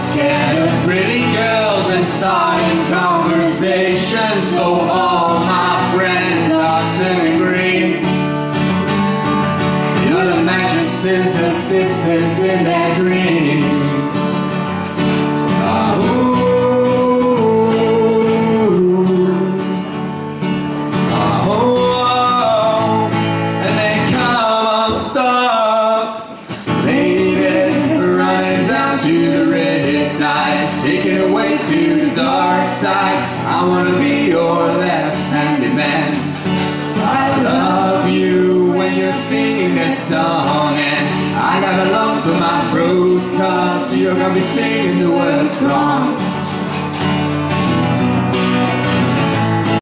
scared of pretty girls and starting conversations. Oh, all my friends are turning green. You're the magician's assistants in their dreams. to the to the dark side. I wanna be your left-handed man I love you when you're singing that song And I got a lump in my throat Cause you're gonna be singing the words wrong